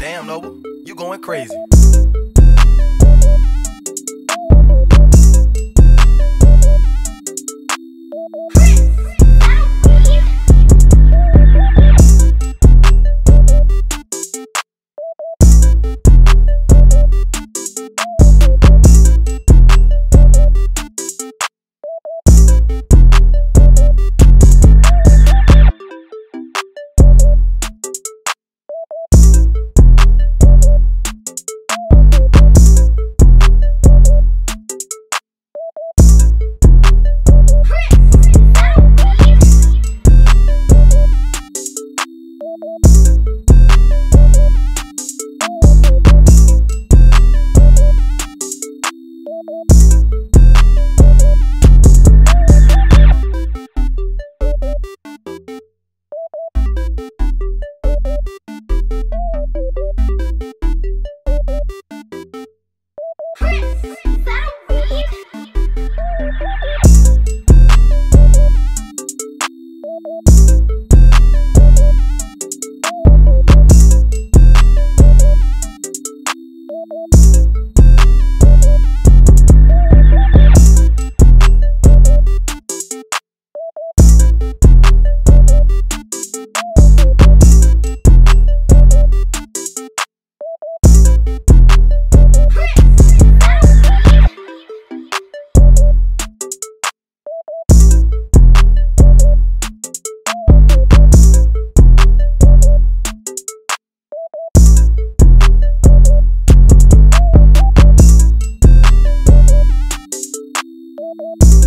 Damn, Noble, you going crazy. you